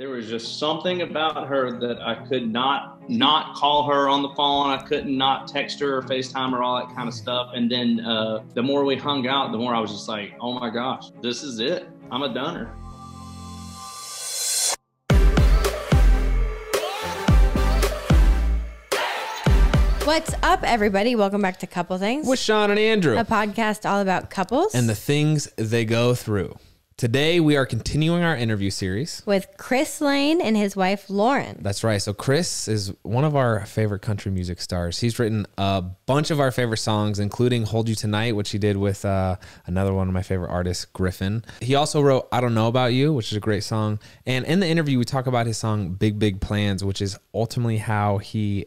there was just something about her that I could not not call her on the phone. I couldn't not text her or FaceTime her, all that kind of stuff. And then uh, the more we hung out, the more I was just like, oh my gosh, this is it. I'm a donor. What's up, everybody? Welcome back to Couple Things, with Shawn and Andrew, a podcast all about couples and the things they go through. Today, we are continuing our interview series with Chris Lane and his wife, Lauren. That's right. So, Chris is one of our favorite country music stars. He's written a bunch of our favorite songs, including Hold You Tonight, which he did with uh, another one of my favorite artists, Gryffin. He also wrote I Don't Know About You, which is a great song. And in the interview, we talk about his song Big, Big Plans, which is ultimately how he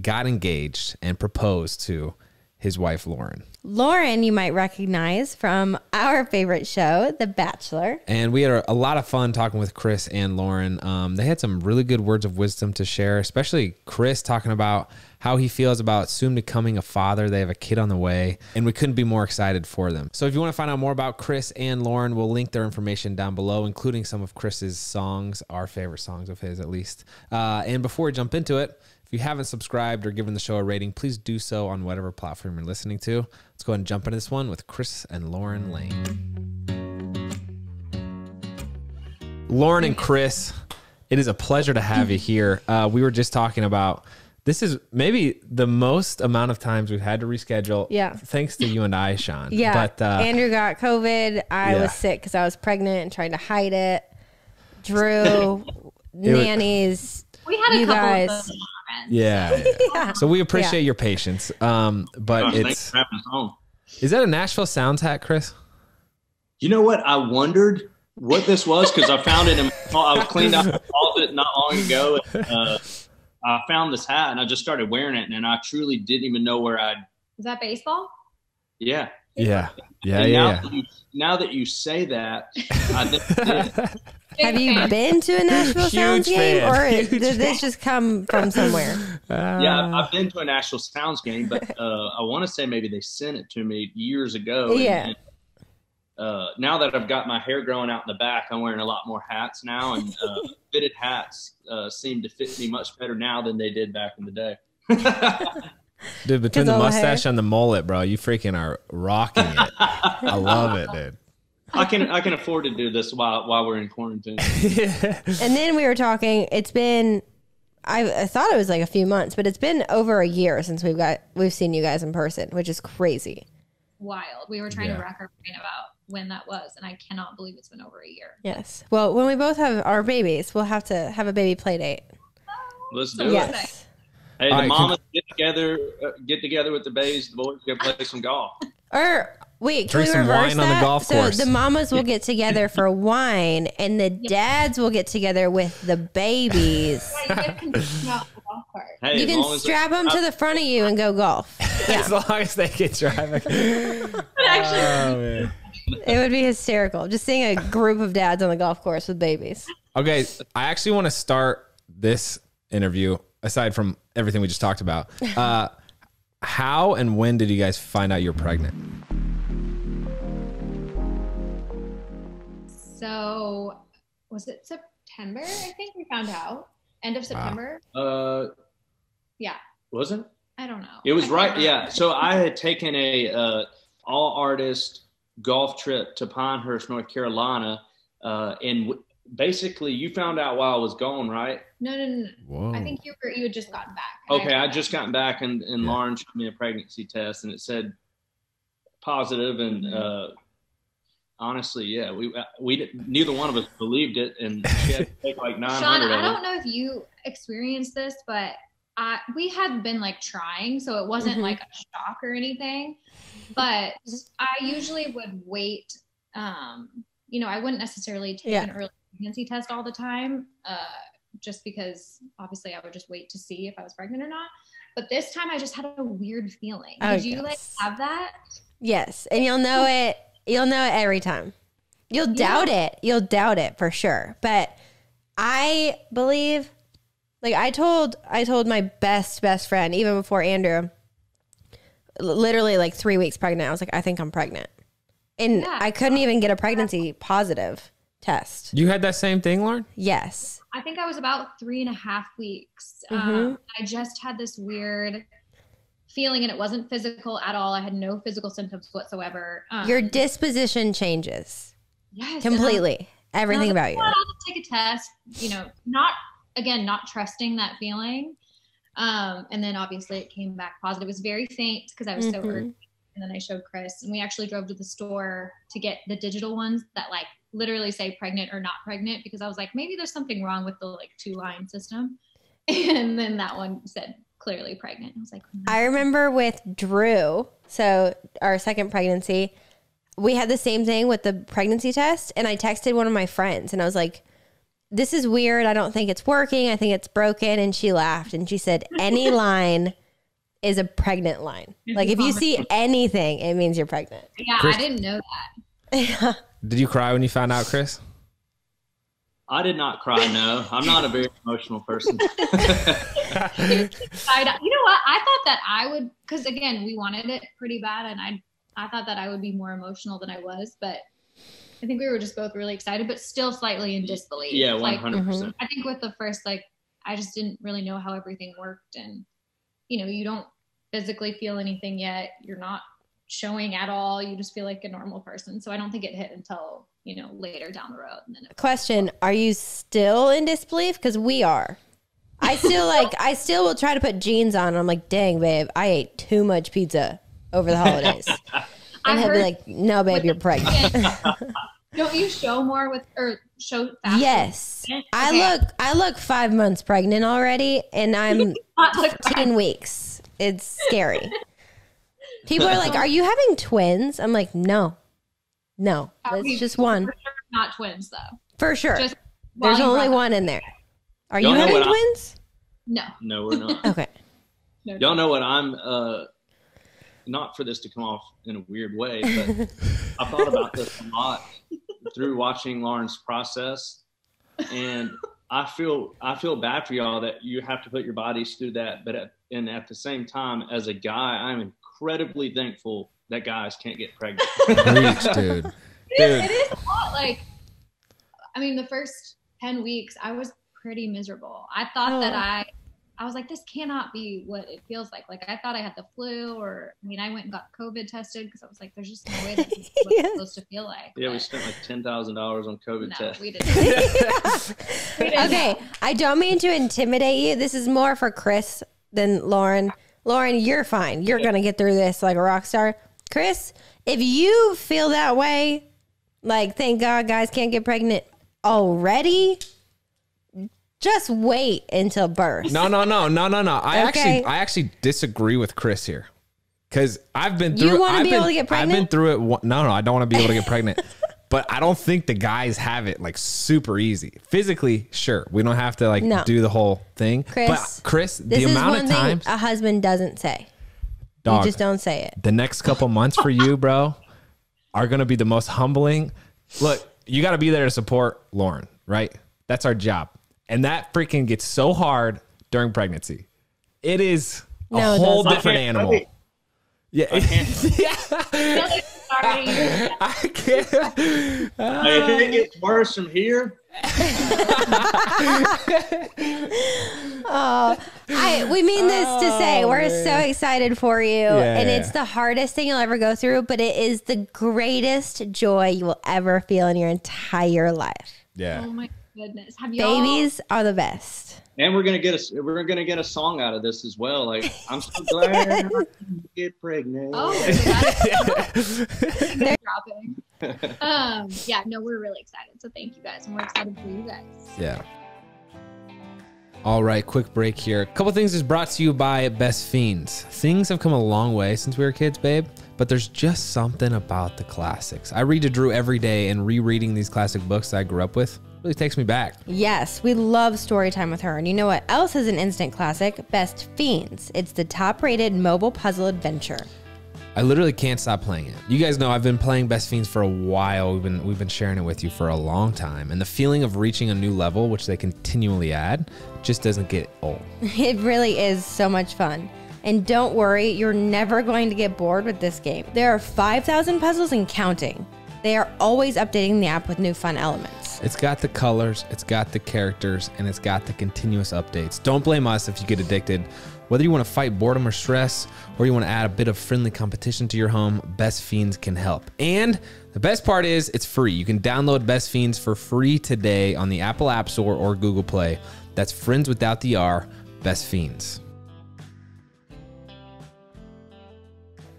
got engaged and proposed to his wife, Lauren. Lauren, you might recognize from our favorite show, The Bachelor. And we had a, lot of fun talking with Chris and Lauren. Um, they had some really good words of wisdom to share, especially Chris talking about how he feels about soon becoming a father. They have a kid on the way, and we couldn't be more excited for them. So if you want to find out more about Chris and Lauren, we'll link their information down below, including some of Chris's songs, our favorite songs of his at least. Uh, and before we jump into it, if you haven't subscribed or given the show a rating, please do so on whatever platform you're listening to. Let's go ahead and jump into this one with Chris and Lauren Lane. Lauren and Chris, it is a pleasure to have you here. Uh, we were just talking about this is maybe the most amount of times we've had to reschedule. Yeah. Thanks to you and I, Shawn. Yeah. But uh, Andrew got COVID. I yeah. was sick because I was pregnant and trying to hide it. Drew, nannies. We had a you couple guys. Of yeah, yeah. So we appreciate your patience. Um, but oh, it's is that a Nashville Sounds hat, Chris? You know what? I wondered what this was because I found it in I cleaned out the closet not long ago. And, uh, I found this hat and I just started wearing it, and I truly didn't even know where I'd. Is that baseball? Yeah. Yeah. Yeah. And yeah. Now, yeah. That you, now that you say that, I think Have you been to a Nashville Sounds game, fan. or Huge did fan. this just come from somewhere? Uh, yeah, I've been to a Nashville Sounds game, but uh, I want to say maybe they sent it to me years ago. Yeah. And, uh, now that I've got my hair growing out in the back, I'm wearing a lot more hats now, and uh, fitted hats uh, seem to fit me much better now than they did back in the day. dude, between the mustache the and the mullet, bro, you freaking are rocking it. I love it, dude. I can I can afford to do this while while we're in quarantine. yeah. And then we were talking. It's been I, I thought it was like a few months, but it's been over a year since we've got we've seen you guys in person, which is crazy. Wild. We were trying yeah. to rack our brain about when that was, and I cannot believe it's been over a year. Yes. Well, when we both have our babies, we'll have to have a baby play date. Let's do yes. it. Hey, the right, mamas can... get together, uh, get together with the babies. The boys go play some golf. Or Wait, can Drink we reverse that? The golf so the mamas will get together for wine, and the dads will get together with the babies. Hey, you can strap them to the front of you and go golf. Yeah. as long as they can drive. oh, it would be hysterical just seeing a group of dads on the golf course with babies. Okay, I actually want to start this interview aside from everything we just talked about. Uh, how and when did you guys find out you're pregnant? So was it September? I think we found out end of September. Wow. Uh, yeah. Wasn't? I don't know. It was right. Yeah. So I had taken a uh, all artist golf trip to Pinehurst, North Carolina, uh, and w- basically you found out while I was gone, right? No, no, no. Whoa. I think you were you had just gotten back. Okay, I, I just gotten back, and and yeah. Lauren showed me a pregnancy test, and it said positive, and mm-hmm. uh, honestly, yeah, we uh, we neither one of us believed it, and she had to take like nine hundred. Shawn, I don't know if you experienced this, but I we had been like trying, so it wasn't mm-hmm. like a shock or anything. But I usually would wait. Um, you know, I wouldn't necessarily take yeah. an early pregnancy test all the time, uh, just because obviously I would just wait to see if I was pregnant or not. But this time, I just had a weird feeling. Oh, Did you yes. like have that? Yes, and you'll know it You'll know it every time. You'll yeah. doubt it. You'll doubt it for sure. But I believe like I told I told my best best friend even before Andrew literally like 3 weeks pregnant. I was like I think I'm pregnant. And yeah. I couldn't even get a pregnancy positive test. You had that same thing, Lauren? Yes. I think I was about three and a half weeks. Mhm. Um, I just had this weird feeling, and it wasn't physical at all. I had no physical symptoms whatsoever. Um, Your disposition changes yes, and I- completely. Everything about you. "Well, I'll take a test. You know, not again, not trusting that feeling. Um, and then obviously it came back positive. It was very faint because I was so Mhm. early. And then I showed Chris, and we actually drove to the store to get the digital ones that like literally say pregnant or not pregnant because I was like, maybe there's something wrong with the like two line system. And then that one said clearly pregnant. I was like. I remember with Drew, so our second pregnancy, we had the same thing with the pregnancy test. And I texted one of my friends and I was like, this is weird. I don't think it's working. I think it's broken. And she laughed and she said, any line is a pregnant line. Like if you see anything, it means you're pregnant. yeah, Chris- I didn't know that. Did you cry when you found out, Chris? I did not cry. No, I'm not a very emotional person. You know what? I thought that I would, because again, we wanted it pretty bad, and I, I thought that I would be more emotional than I was, but I think we were just both really excited, but still slightly in disbelief. yeah, one Like, hundred percent. Mm-hmm. I think with the first, like, I just didn't really know how everything worked, and you know, you don't physically feel anything yet. You're not showing at all. You just feel like a normal person. So I don't think it hit until you know later down the road, and then Question Are you still in disbelief? Because we are. I still like, I still will try to put jeans on. And I'm like, dang, babe, I ate too much pizza over the holidays. And he'll be like, no, babe, you're pregnant. don't you show more with or show faster? Yes. I look I look five months pregnant already and I'm 15 weeks. It's scary. People are like, Are you having twins? I'm like, No. No. it's just one. For sure not twins though. For sure. Just There's only brought- one in there. Are Y'all you having what I- twins? No. No, we're not. Okay. no Y'all know what I'm. uh Not for this to come off in a weird way, but I thought about this a lot through watching Lauren's process, and I feel I feel bad for y'all that you have to put your bodies through that. But at, and at the same time, as a guy, I'm incredibly thankful that guys can't get pregnant. Preach, dude. It Dude. is a lot. Like, I mean, the first ten weeks, I was pretty miserable. I thought that Oh. I, I was like, this cannot be what it feels like. Like, I thought I had the flu, or I mean, I went and got COVID tested because I was like, there's just no way that this is what Yeah. it's supposed to feel like. yeah, we spent like ten thousand dollars on COVID no, tests. we didn't. okay. I don't mean to intimidate you. This is more for Chris than Lauren. Lauren, you're fine. You're gonna get through this like a rock star. Chris, if you feel that way, like thank God guys can't get pregnant already, just wait until birth. No, no, no, no, no, no. I Okay. actually, I actually disagree with Chris here, because I've been You through. wanna I've be been, able to get I've been pregnant? through it. one- No, no, I don't want to be able to get pregnant. But I don't think the guys have it like super easy. Physically, sure, we don't have to like No. do the whole thing. Chris, but Chris, This the is amount one of thing times, a husband doesn't say. dog, You just don't say it. the next couple months for you, bro, are gonna be the most humbling. Look, you got to be there to support Lauren, right? That's our job, and that freaking gets so hard during pregnancy. It is a No, it whole different animal. Yeah, yeah. Sorry. I can't. Hey, if it gets worse from here, Oh, I we mean this to say Oh, we're so excited for you, and Yeah. it's the hardest thing you'll ever go through, but it is the greatest joy you will ever feel in your entire life. Yeah. Oh my goodness. Have you Babies are the best. And we're gonna get a we're gonna get a song out of this as well. Like I'm so glad I didn't get pregnant. Oh, so that's dropping. Um, yeah, no, we're really excited. So thank you guys, and we're excited for you guys. Yeah. All right, quick break here. A couple things is brought to you by Best Fiends. Things have come a long way since we were kids, babe, but there's just something about the classics. I read to Drew every day, and rereading these classic books that I grew up with really takes me back. Yes, we love story time with her. And you know what else is an instant classic? Best Fiends. It's the top rated mobile puzzle adventure. I literally can't stop playing it. You guys know I've been playing Best Fiends for a while. We've been we've been sharing it with you for a long time, and the feeling of reaching a new level, which they continually add, just doesn't get old. It really is so much fun. And don't worry, you're never going to get bored with this game. There are 5,000 puzzles and counting. They are always updating the app with new fun elements. It's got the colors, it's got the characters, and it's got the continuous updates. Don't blame us if you get addicted. Whether you want to fight boredom or stress, or you want to add a bit of friendly competition to your home, Best Fiends can help. And the best part is it's free. You can download Best Fiends for free today on the Apple App Store or Google Play. That's Friends Without the R, Best Fiends.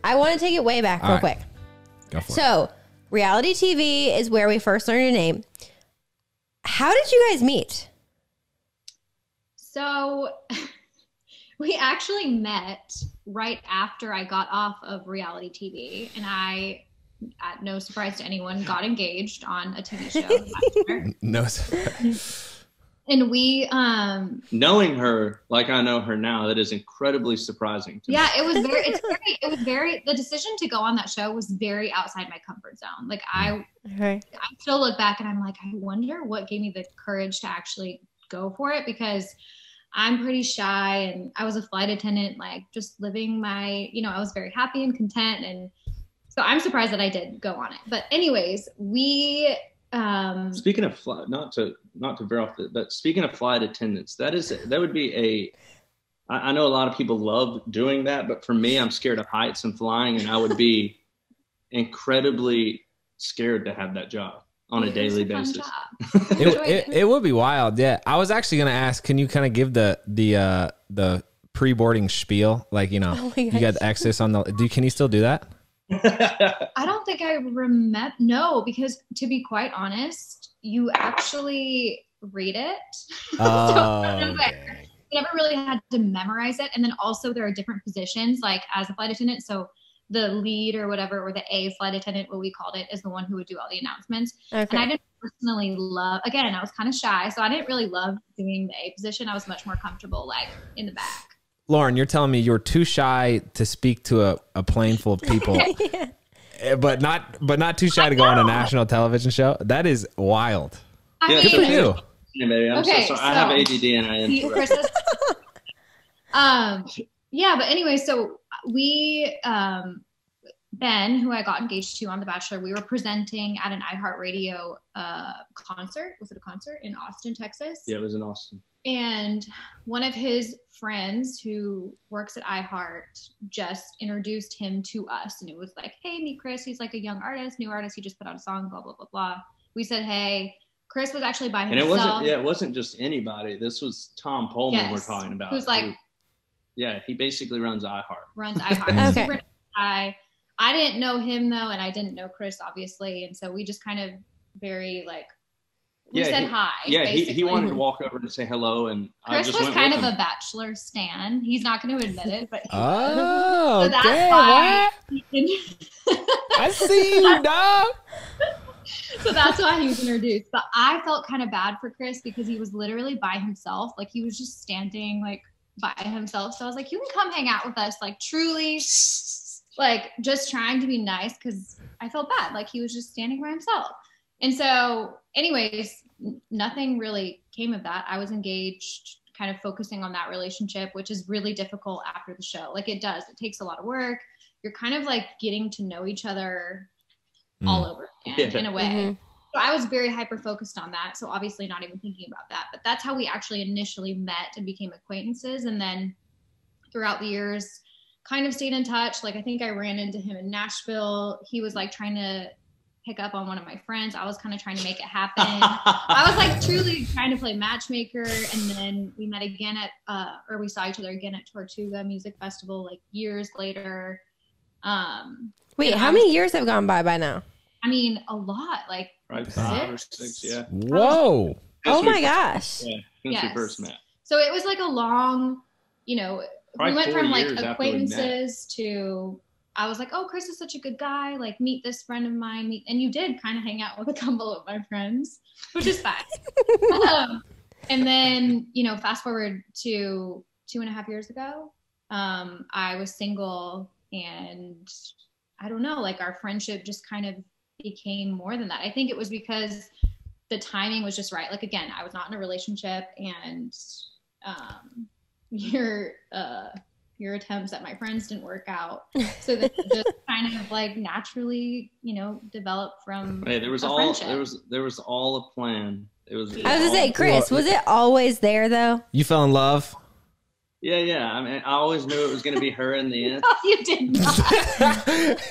I want to take it way back All real right. quick. Go for it. So, reality TV is where we first learned your name. How did you guys meet? So we actually met right after I got off of reality TV, and I, at no surprise to anyone, got engaged on a TV show. no Bachelor. No. and we, um, Knowing her like I know her now, that is incredibly surprising to me. yeah, it was very, it's very, it was very. The decision to go on that show was very outside my comfort zone. Like I, Okay. I still look back and I'm like, I wonder what gave me the courage to actually go for it because I'm pretty shy and I was a flight attendant, like just living my, you know, I was very happy and content. And so I'm surprised that I did go on it. But, anyways, we, um, Speaking of flight, not to not to veer off, the, but speaking of flight attendants, that is that would be a. I I know a lot of people love doing that, but for me, I'm scared of heights and flying, and I would be incredibly scared to have that job on a it daily fun basis. it, it, it would be wild. Yeah, I was actually gonna ask. Can you kind of give the the uh, the pre boarding spiel? Like you know, Oh you got the access on the. Do can you still do that? I don't think I remember. No, because to be quite honest, you actually read it. Oh, no way. dang. I never really had to memorize it. And then also there are different positions, like as a flight attendant. So the lead or whatever, or the A flight attendant, what we called it, is the one who would do all the announcements. Okay. And I Okay. didn't personally love. Again, I was kind of shy, so I didn't really love doing the A position. I was much more comfortable like in the back. Lauren, you're telling me you were too shy to speak to a, a plane full of people, eh, but not but not too shy to go on a national television show. That is wild. I Yeah, Good for you. Hey, I'm Okay, so sorry. I have ADD and I He- interrupt. Chris is- um yeah but anyway so we um ben who i got engaged to on the bachelor we were presenting at an iheartradio uh concert was it a concert in austin texas Yeah, it was in Austin. And one of his friends who works at iheart just introduced him to us and it was like hey meet chris he's like a young artist new artist he just put out a song blah blah blah blah we said hey chris was actually by himself. And it wasn't. Yeah, it wasn't just anybody. This was Tom Poleman we're talking about. who's like who- yeah, he basically runs iHeart. runs iHeart. Okay. Super nice guy. I didn't know him though, and I didn't know Chris obviously, and so we just kind of very like we Yeah, said he- hi. Yeah, he, he wanted to walk over and say hello, and I Chris just was went kind with of him. a bachelor stan. He's not going to admit it, but he Oh, So that's okay. why- What? I see you, dog. so that's why he was introduced. But I felt kind of bad for Chris because he was literally by himself. Like he was just standing like by himself. So I was like, you can come hang out with us. Like truly, like just trying to be nice because I felt bad. Like he was just standing by himself. And so, anyways, nothing really came of that. I was engaged, kind of focusing on that relationship, which is really difficult after the show. Like it does, it takes a lot of work. You're kind of like getting to know each other all over again Yeah. in a way. Mhm. So I was very hyper focused on that. So obviously not even thinking about that. But that's how we actually initially met and became acquaintances. And then throughout the years, kind of stayed in touch. Like I think I ran into him in Nashville. He was like trying to pick up on one of my friends. I was kind of trying to make it happen. I was like truly trying to play matchmaker. And then we met again at, uh, or we saw each other again at Tortuga Music Festival, like years later. Um, Wait, how was- many years have gone by by now? I mean, a lot. Like right five or Six? six. Yeah. Whoa. Oh Since we- my gosh. Yeah, since we first met. So it was like a long, you know, Probably we went from like years after we acquaintances to I was like, oh, Chris is such a good guy. Like, meet this friend of mine. Meet, and you did kind of hang out with a couple of my friends, which is fine. um, and then, you know, fast forward to two and a half years ago, um, I was single, and I don't know, like our friendship just kind of became more than that. I think it was because the timing was just right. Like again, I was not in a relationship, and um, you're uh, your attempts at my friends didn't work out. So then it just kind of like naturally, you know, developed from Hey, there was a all friendship. there was there was all a plan. It was. I was gonna say, all- Chris, was it always there though? You fell in love. Yeah, yeah. I mean, I always knew it was going to be her in the end. No, you did not. That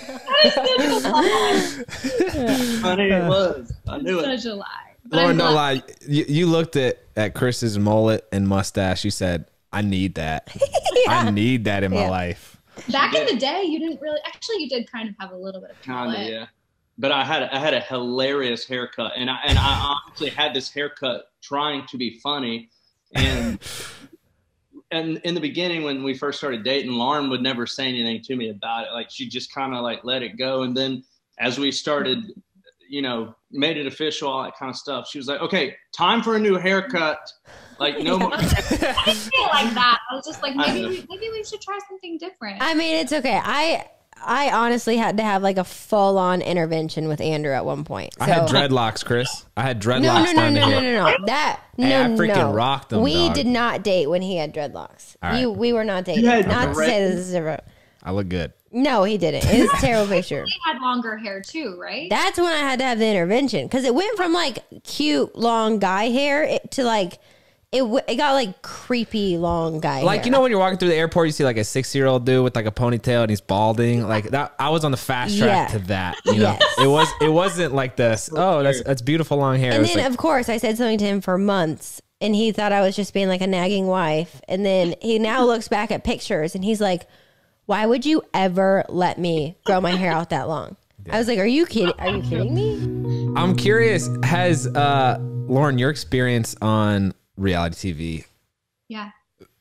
is such a lie. Funny it was. I knew it. Such a lie. But Lauren, no lie. You, you looked at, at Chris's mullet and mustache. You said, I need that. I need that in my Yeah. life. Back in the day, you didn't really. Actually, you did kind of have a little bit of Kind of, yeah. But I had I had a hilarious haircut, and I and I honestly had this haircut trying to be funny, and and in the beginning when we first started dating, Lauren would never say anything to me about it. Like she just kind of like let it go, and then as we started, you know, made it official, all that kind of stuff, she was like, "Okay, time for a new haircut." Like no more. I didn't say like that. I was just like, maybe we, maybe we should try something different. I mean, it's okay. I I honestly had to have like a full on intervention with Andrew at one point. I had dreadlocks, Chris. I had dreadlocks No, no, no, no, no, no, no. That Hey, no, I freaking no. rocked them, We dog. did not date when he had dreadlocks. All right. You, we were not dating. had Not to say this is a. I look good. No, he didn't. It's a terrible picture. He had longer hair too, right? That's when I had to have the intervention because it went from like cute long guy hair to like it. It got like creepy long guy. Like hair. you know when you're walking through the airport, you see like a six year old dude with like a ponytail and he's balding. Like that, I was on the fast track Yeah. to that. You know, Yes. it was it wasn't like this. Oh, that's that's beautiful long hair. And then, like- of course, I said something to him for months, and he thought I was just being like a nagging wife. And then he now looks back at pictures, and he's like, "Why would you ever let me grow my hair out that long?" I was like, "Are you kidding? Are you kidding me?" I'm curious. Has uh, Lauren your experience on reality TV yeah.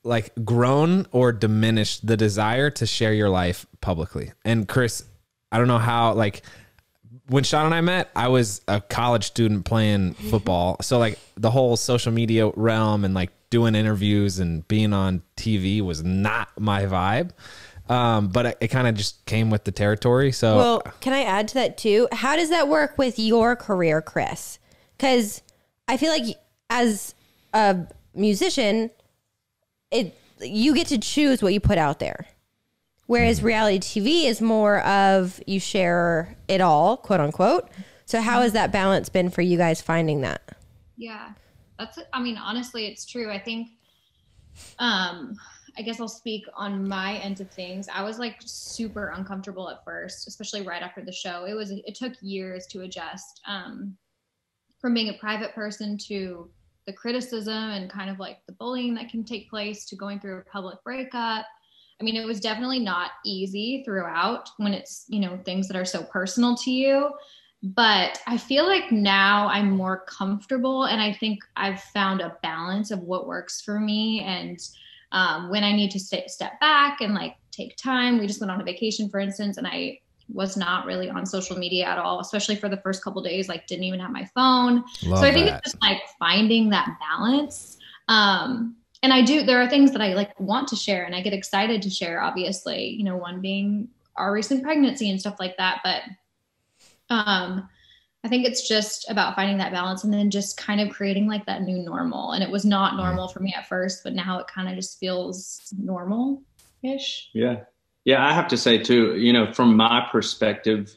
like grown or diminished the desire to share your life publicly? And Chris, I don't know how like when Shawn and I met, I was a college student playing football. So like the whole social media realm and like doing interviews and being on TV was not my vibe. Um, but it, it kind of just came with the territory. So Well, can I add to that too? How does that work with your career, Chris? Because I feel like as a musician, it you get to choose what you put out there. Whereas reality TV is more of you share it all, quote unquote. So how has that balance been for you guys finding that? Yeah. That's I mean, honestly, it's true. I think um I guess I'll speak on my end of things. I was like super uncomfortable at first, especially right after the show. It was it took years to adjust um from being a private person to the criticism and kind of like the bullying that can take place to going through a public breakup. I mean, it was definitely not easy throughout when it's, you know, things that are so personal to you but I feel like now I'm more comfortable and I think I've found a balance of what works for me and um, when I need to stay, step back and like take time. We just went on a vacation, for instance, and I was not really on social media at all, especially for the first couple days, like didn't even have my phone. love so I think that. it's just like finding that balance. Um, and I do, there are things that I like want to share and I get excited to share, obviously, you know, one being our recent pregnancy and stuff like that. But um i think it's just about finding that balance and then just kind of creating like that new normal and it was not normal for me at first but now it kind of just feels normal ish Yeah. Yeah, I have to say too, you know, from my perspective,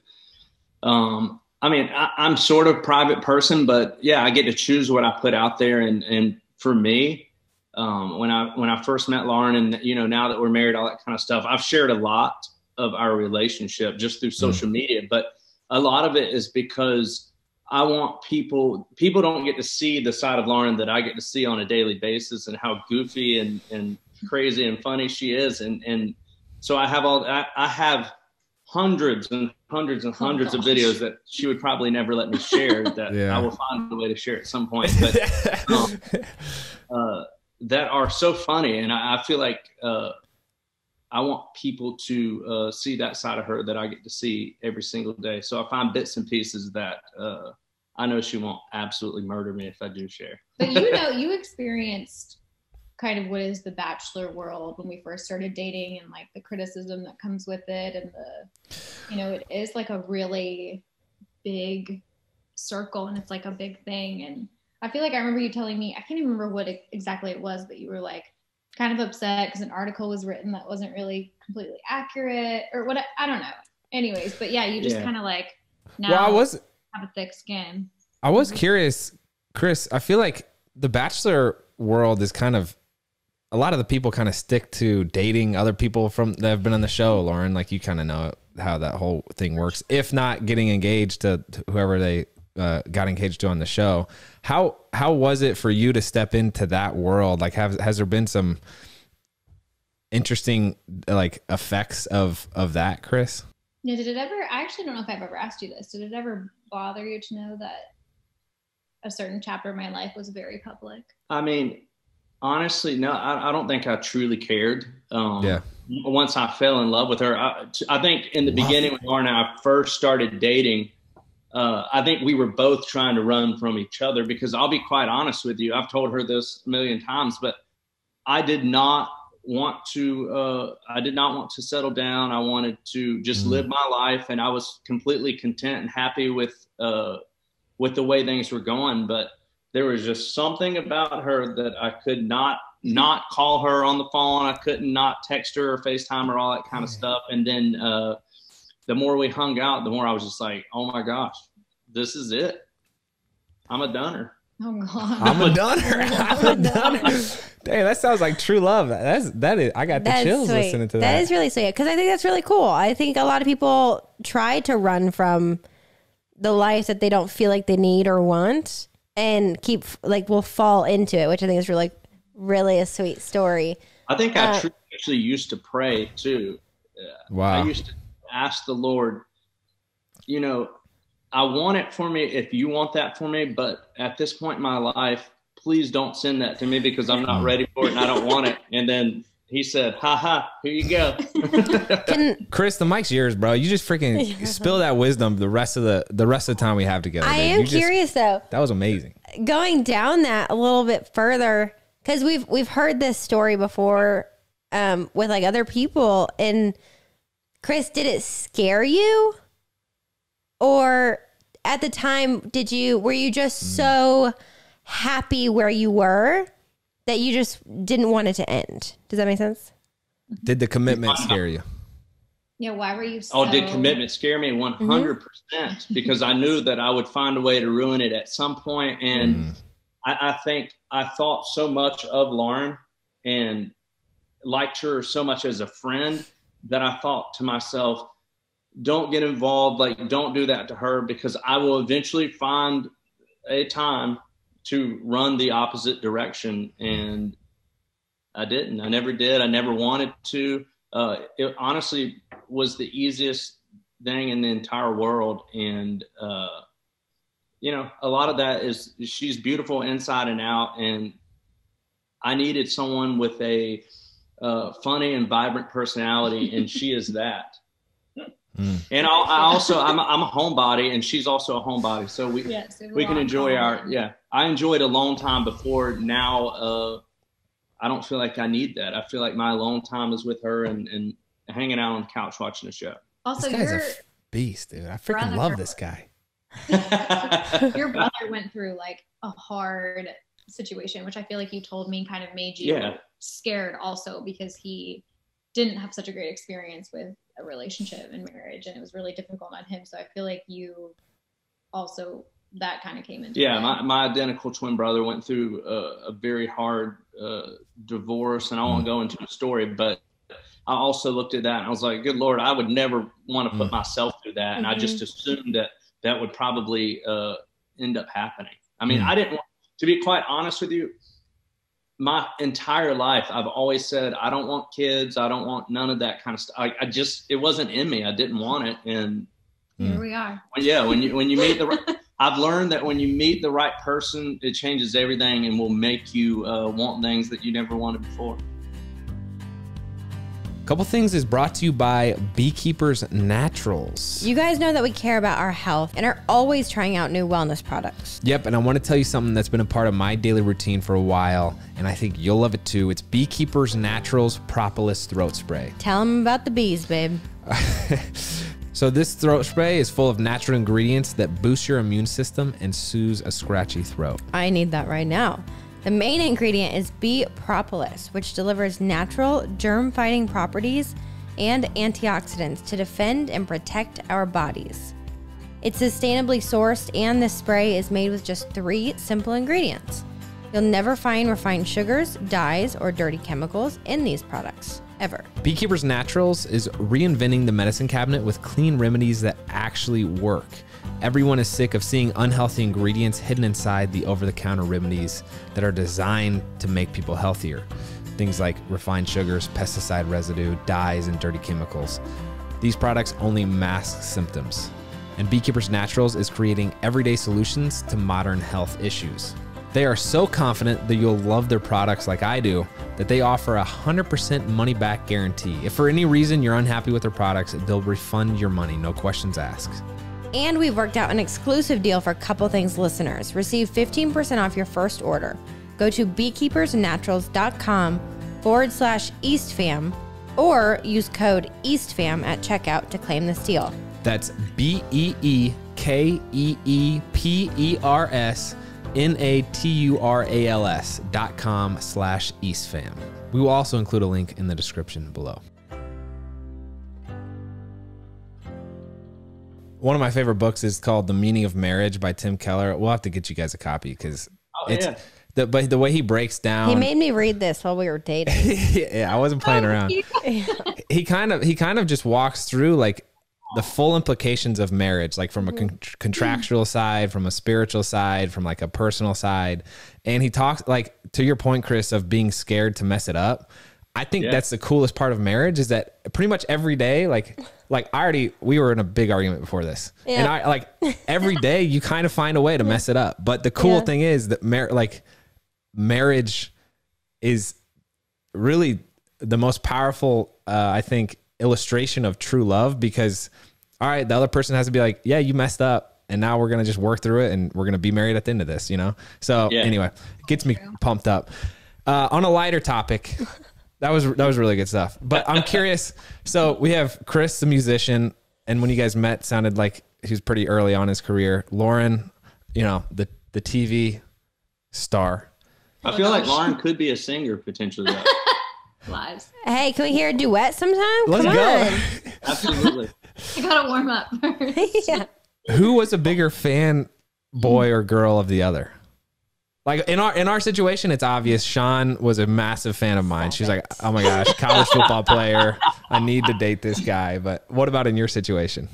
um, I mean, I, I'm sort of private person, but yeah, I get to choose what I put out there. And, and for me, um, when I, when I first met Lauren and, you know, now that we're married, all that kind of stuff, I've shared a lot of our relationship just through social media, but a lot of it is because I want people, people don't get to see the side of Lauren that I get to see on a daily basis and how goofy and, and crazy and funny she is. And, and so I have all, I, I have hundreds and hundreds and hundreds of videos that she would probably never let me share that Yeah. I will find a way to share at some point. But um, uh, that are so funny, and I, I feel like uh, I want people to uh, see that side of her that I get to see every single day. So I find bits and pieces that uh, I know she won't absolutely murder me if I do share. but you know you experienced kind of what is the bachelor world when we first started dating and like the criticism that comes with it and the you know it is like a really big circle and it's like a big thing and i feel like i remember you telling me i can't even remember what it, exactly it was but you were like kind of upset because an article was written that wasn't really completely accurate or what I don't know. Anyways, but yeah, you just Yeah. kind of like now Well, I was have a thick skin. I was curious, Chris. I feel like the Bachelor world is kind of a lot of the people kind of stick to dating other people from that have been on the show. Lauren, like you kind of know how that whole thing works. If not getting engaged to, to whoever they uh, got engaged to on the show, how how was it for you to step into that world? Like, have has there been some interesting like effects of of that, Chris? Yeah, did it ever? I actually don't know if I've ever asked you this. Did it ever bother you to know that a certain chapter of my life was very public? I mean, honestly, no, I, I don't think I truly cared. Um, Yeah. Once I fell in love with her, I, I think in the Love beginning when Lauren and I first started dating, uh, I think we were both trying to run from each other because I'll be quite honest with you. I've told her this a million times, but I did not want to. Uh, I did not want to settle down. I wanted to just Mm. live my life, and I was completely content and happy with uh, with the way things were going. But there was just something about her that I could not not call her on the phone. I couldn't not text her or FaceTime her, all that kind of stuff. And then uh, the more we hung out, the more I was just like, oh my gosh, this is it. I'm a dunner. Oh God. I'm a donor. I'm a donor. Dang, that sounds like true love. That's that is. I got the chills sweet. listening to that. That is really sweet because I think that's really cool. I think a lot of people try to run from the life that they don't feel like they need or want, and keep like will fall into it, which I think is really, really a sweet story. I think I Uh, truly actually used to pray too. Wow. I wow. used to ask the Lord, you know, I want it for me if you want that for me, but at this point in my life, please don't send that to me because I'm not ready for it and I don't want it. And then he said, ha ha, here you go. Chris, the mic's yours, bro. You just freaking spill that wisdom the rest of the the rest of the time we have together. I dude. am You just- curious though, that was amazing. going down that a little bit further because we've we've heard this story before um, with like other people. And Chris, did it scare you, or at the time did you were you just Hmm. so happy where you were that you just didn't want it to end? Does that make sense? Did the commitment scare you? Yeah. Why were you? So, oh, did commitment scare me 100% because I knew that I would find a way to ruin it at some. And Mm. I, I think I thought so much of Lauren and liked her so much as a friend that I thought to myself, don't get involved. Like, don't do that to her because I will eventually find a time to run the opposite direction. And I didn't. I never did. I never wanted to. Uh, it honestly was the easiest thing in the entire world. And, uh, you know, a lot of that is she's beautiful inside and out. And I needed someone with a uh, funny and vibrant personality, and she is that. Mm. And I'll, I also, I'm a, I'm a homebody, and she's also a homebody. So we, Yes. we can enjoy our, yeah. I enjoyed a long time before. Now, uh, I don't feel like I need that. I feel like my alone time is with her and, and hanging out on the couch watching a show. Also, This guy's your a beast, dude. I freaking brother- love this guy. your brother went through like a hard situation, which I feel like you told me kind of made you Yeah. Scared also because he didn't have such a great experience with a relationship and marriage and it was really difficult on him. So I feel like you also that kind of came into yeah, my, my identical twin brother went through a, a very hard uh, divorce, and I won't go into the story, but I also looked at that and I was like, good Lord, I would never want to put myself through that. And I just assumed that that would probably uh, end up happening. I mean, Mm. I didn't want, to be quite honest with you, my entire life, I've always said, I don't want kids. I don't want none of that kind of stuff. I, I just, it wasn't in me. I didn't want it. And Here we are. well, yeah, when you when you meet the right, I've learned that when you meet the right person, it changes everything and will make you uh, want things that you never wanted before. Couple things is brought to you by Beekeepers Naturals. You guys know that we care about our health and are always trying out new wellness products. Yep, and I want to tell you something that's been a part of my daily routine for a while, and I think you'll love it too. It's Beekeepers Naturals Propolis Throat Spray. Tell them about the bees, babe. So this throat spray is full of natural ingredients that boost your immune system and soothes a scratchy throat. I need that right now. The main ingredient is bee propolis, which delivers natural germ fighting properties and antioxidants to defend and protect our bodies. It's sustainably sourced, and this spray is made with just three simple ingredients. You'll never find refined sugars, dyes, or dirty chemicals in these products, ever. Beekeepers Naturals is reinventing the medicine cabinet with clean remedies that actually work. Everyone is sick of seeing unhealthy ingredients hidden inside the over the counter remedies that are designed to make people healthier. Things like refined sugars, pesticide residue, dyes, and dirty chemicals. These products only mask symptoms. And Beekeepers Naturals is creating everyday solutions to modern health issues. They are so confident that you'll love their products like I do that they offer a 100% money back guarantee. If for any reason you're unhappy with their products, they'll refund your money, no questions asked. And we've worked out an exclusive deal for Couple Things listeners. Receive 15% off your first order. Go to beekeepersnaturals.com forward slash EastFam or use code EastFam at checkout to claim this deal. That's B E E K E E P E R S N A T U R A L S dot com slash EastFam. We will also include a link in the description below. One of my favorite books is called The Meaning of Marriage by Tim Keller. We'll have to get you guys a copy because Oh, it's yeah. the but the way he breaks down. He made me read this while we were dating. yeah, I wasn't playing oh, around. he kind of he kind of just walks through like the full implications of marriage like from a con- mm-hmm. contractual side from a spiritual side from like a personal side and he talks like to your point chris of being scared to mess it up i think Yeah. that's the coolest part of marriage is that pretty much every day like like i already we were in a big argument before this. And i like every day you kind of find a way to mess it up. But the cool Yeah. thing is that mar- like marriage is really the most powerful uh, i think illustration of true love because all right the other person has to be like yeah you messed up and now we're gonna just work through it and we're gonna be married at the end of this you know? So Yeah. anyway it gets me pumped up. Uh, on a lighter topic that was that was really good stuff but i'm curious so we have chris the musician and when you guys met sounded like he was pretty early on in his career lauren you know the the tv star I feel like Lauren could be a singer potentially. Lives. Hey, can we hear a duet sometime? Let's Come go. on. Absolutely. I gotta warm up first. yeah. who was a bigger fan boy or girl of the other like in our in our situation it's obvious shawn was a massive fan of mine she's like oh my gosh college football player i need to date this guy but what about in your situation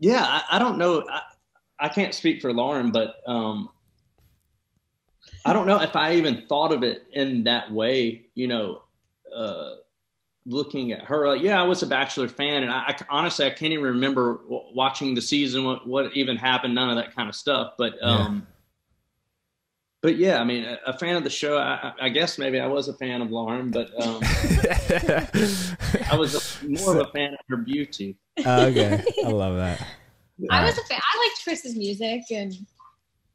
Yeah, I, I don't know. I, I can't speak for Lauren, but um, I don't know if I even thought of it in that way. You know, uh, looking at her, like, yeah, I was a Bachelor fan, and I, I honestly I can't even remember w- watching the season, what, what even happened, none of that kind of stuff. But um, but yeah, I mean, a, a fan of the show. I, I- I guess maybe I was a fan of Lauren, but um, I was a, more of a fan of her beauty. okay i love that I was a fan. I liked Chris's music and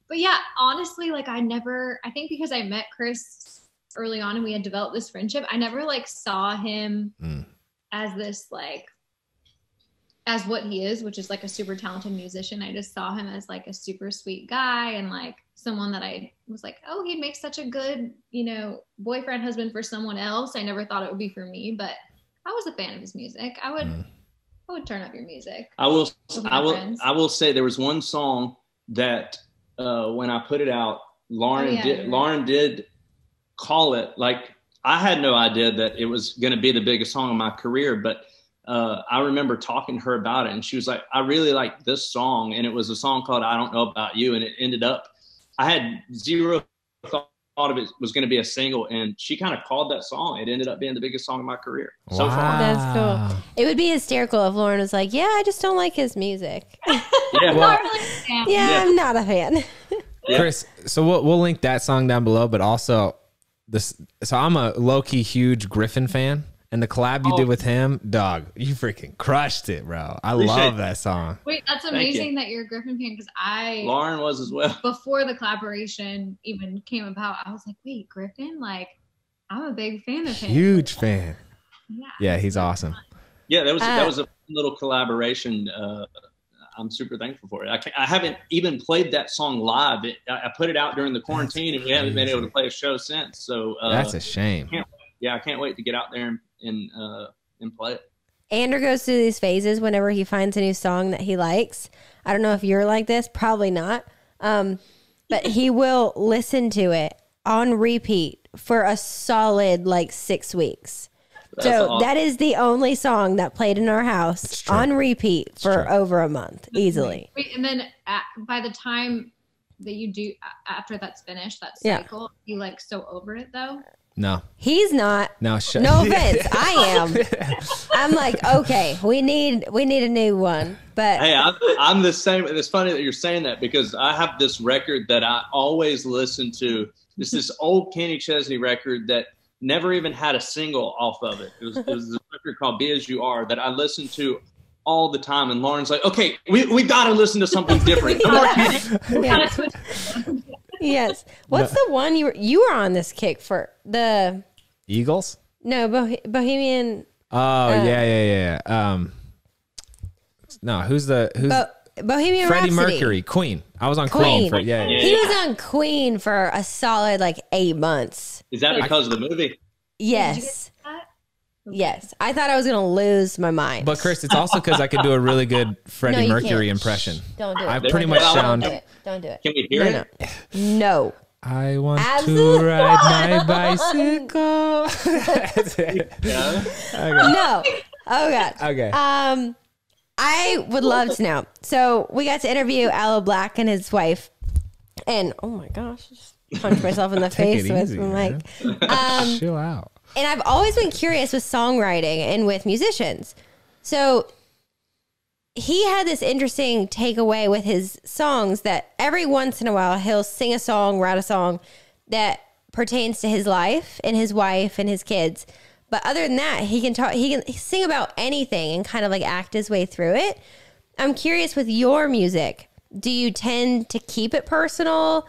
but yeah, honestly, like I never I think because I met Chris early on and we had developed this friendship, I never like saw him Mm. as this like as what he is, which is like a super talented musician. I just saw him as like a super sweet guy and like someone that I was like, oh, he'd make such a good, you know, boyfriend, husband for someone else. I never thought it would be for me, but I was a fan of his music. I would Mm. I would turn up your music. I will. I will. friends. I will say there was one song that uh, when I put it out, Lauren Oh, yeah, did. you're right. Lauren did call it like I had no idea that it was going to be the biggest song of my career, but uh, I remember talking to her about it, and she was like, "I really like this song," and it was a song called "I Don't Know About You," and it ended up. I had zero thought of it was going to be a single, and she kind of called that song. It ended up being the biggest song of my career so far. That's cool. It would be hysterical if Lauren was like, "Yeah, I just don't like his music. Yeah. I'm not really a fan. yeah, Yeah. I'm not a fan." Yeah. Chris, so we'll, we'll link that song down below, but also this. So I'm a low key huge Gryffin fan, and the collab you Oh. did with him, dog, you freaking crushed it, bro. I Appreciate love that song. Wait, that's Thank you. amazing that you're a Gryffin fan because I Lauren was as well. before the collaboration even came about, I was like, wait, Gryffin, like I'm a big fan of him. Huge fan. Yeah. Yeah, he's awesome. Yeah, that was Uh, that was a little collaboration. Uh, I'm super thankful for it. I, I haven't even played that song live. It, I put it out during the quarantine, and we haven't been able to play a show since. So uh, that's a shame. yeah, I can't wait to get out there and and, uh, and play it. Andrew goes through these phases whenever he finds a new song that he likes. I don't know if you're like this, probably not. Um, but he will listen to it on repeat for a solid like six weeks. That's so awesome. that is the only song that played in our house on repeat for true. over a month easily. Wait, and then at, by the time that you do after that's finished, that Yeah. cycle, you like so over it though. No, He's not. no, sh- No offense, I am. I'm like, okay, we need we need a new one, but Hey, I'm, I'm the same. It's funny that you're saying that because I have this record that I always listen to. It's this old Kenny Chesney record that never even had a single off of it. It was, it was this record called "Be As You Are" that I listened to all the time. And Lauren's like, "Okay, we we got to listen to something different." No yeah. Yes. What's the one you were you were on this kick for the Eagles. no Bohe- Bohemian Oh yeah, yeah, yeah. yeah. Um, no, who's the who's Bo- Bohemian Freddie Rhapsody. Mercury? Queen. I was on Queen, Queen. for yeah, yeah. He was on Queen for a solid like eight months. Is that because of the movie? Yes. Yes. I thought I was gonna lose my mind. But Chris, it's also because I could do a really good Freddie you Mercury can't. impression. Don't do it. I Don't pretty much it. Don't sound. do it. Don't do it. Can we hear No, it? no. No. I want Absolute- to ride my bicycle. Yeah. No. Oh god. okay. Um, I would love to know. So we got to interview Aloe Blacc and his wife, and oh my gosh, I just punched myself in the face with easy, my man. mic. Um, Chill out. And I've always been curious with songwriting and with musicians. So he had this interesting takeaway with his songs that every once in a while he'll sing a song, write a song that pertains to his life and his wife and his kids. But other than that, he can talk he can sing about anything and kind of like act his way through it. I'm curious with your music, do you tend to keep it personal?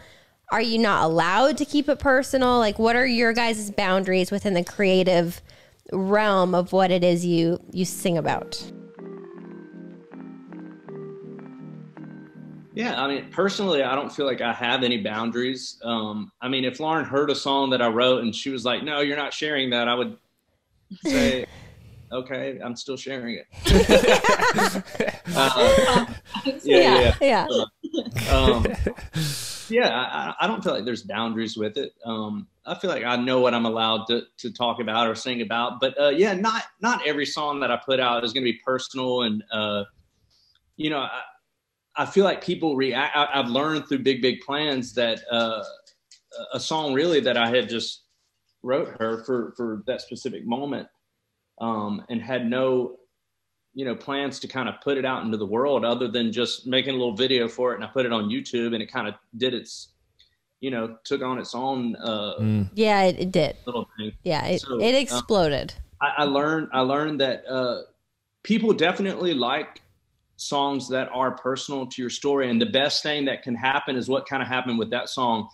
Are you not allowed to keep it personal? Like what are your guys' boundaries within the creative realm of what it is you you sing about? Yeah, I mean, personally, I don't feel like I have any boundaries. Um, I mean, if Lauren heard a song that I wrote and she was like, "No, you're not sharing that," I would say, "Okay, I'm still sharing it." Uh, yeah, yeah. yeah. um, yeah, I, I don't feel like there's boundaries with it. Um, I feel like I know what I'm allowed to, to talk about or sing about. But uh, yeah, not not every song that I put out is going to be personal. And uh, you know, I, I feel like people react. I, I've learned through Big Big Plans that uh, a song really that I had just wrote her for for that specific moment, um, and had no you know plans to kind of put it out into the world other than just making a little video for it and i put it on youtube and it kind of did its you know took on its own uh Mm. Yeah, it, it did. little thing Yeah, it, So, it uh, exploded. I, I learned i learned that uh people definitely like songs that are personal to your story and the best thing that can happen is what kind of happened with that song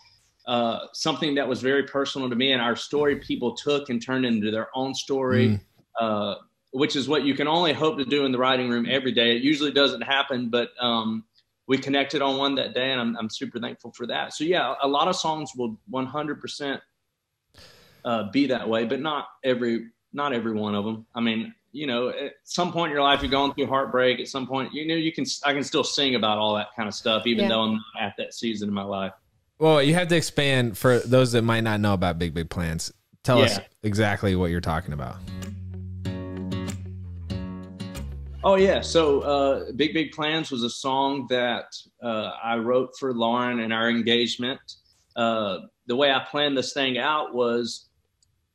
uh something that was very personal to me and our story people took and turned into their own story uh which is what you can only hope to do in the writing room every day. It usually doesn't happen, but um, we connected on one that day, and I'm, I'm super thankful for that. So yeah, a lot of songs will 100% uh, be that way, but not every not every one of them. I mean, you know, at some point in your life, you're going through heartbreak. At some point, you know, you can I can still sing about all that kind of stuff, even Yeah. though I'm not at that season in my life. Well, you have to expand for those that might not know about Big Big Plans. Tell us exactly what you're talking about. Oh yeah, so uh, "Big Big Plans" was a song that uh, I wrote for Lauren and our engagement. Uh, the way I planned this thing out was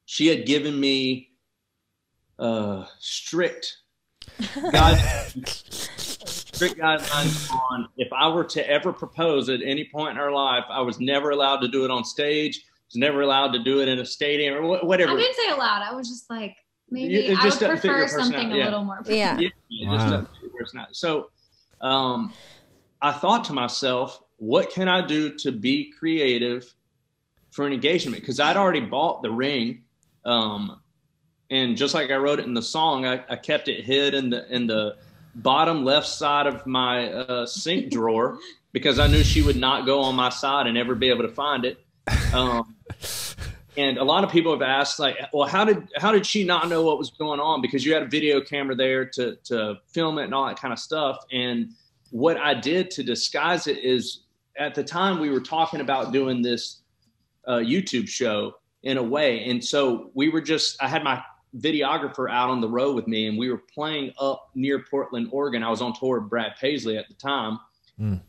she had given me uh, strict guidelines, strict guidelines on if I were to ever propose at any point in her life, I was never allowed to do it on stage. Was never allowed to do it in a stadium or wh- I didn't say aloud. I was just like, maybe You- it I just would doesn't fit your prefer something personality, a yeah. little more. Yeah. Yeah, it Wow. just doesn't fit your personality. So um, I thought to myself, what can I do to be creative for an engagement? Because I'd already bought the ring. Um, and just like I wrote it in the song, I, I kept it hid in the in the bottom left side of my uh, sink drawer because I knew she would not go on my side and ever be able to find it. Um, and a lot of people have asked, like, well, how did how did she not know what was going on? Because you had a video camera there to to film it and all that kind of stuff. And what I did to disguise it is, at the time we were talking about doing this uh, YouTube show in a way, and so we were just I had my videographer out on the road with me, and we were playing up near Portland, Oregon. I was on tour with Brad Paisley at the time, Mm.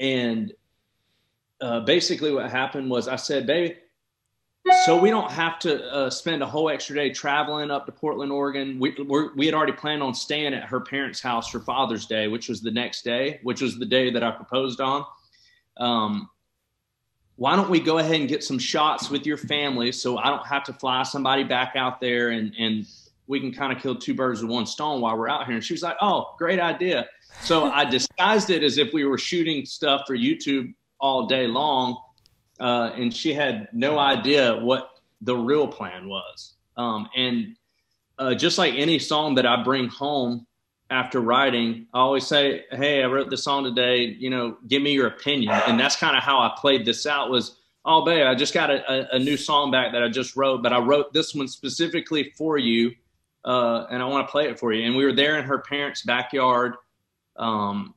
and uh, basically what happened was I said, "Baby." So we don't have to uh, spend a whole extra day traveling up to Portland, Oregon. We we had already planned on staying at her parents' house for Father's Day, which was the next day, which was the day that I proposed on. Um, why don't we go ahead and get some shots with your family so I don't have to fly somebody back out there and and we can kind of kill two birds with one stone while we're out here. And she was like, "Oh, great idea." So I disguised it as if we were shooting stuff for YouTube all day long, uh, and she had no idea what the real plan was. Um, and uh, just like any song that I bring home after writing, I always say, "Hey, I wrote this song today. You know, give me your opinion." And that's kind of how I played this out. Was oh, babe, I just got a, a, a new song back that I just wrote, but I wrote this one specifically for you, uh, and I want to play it for you. And we were there in her parents' backyard, um,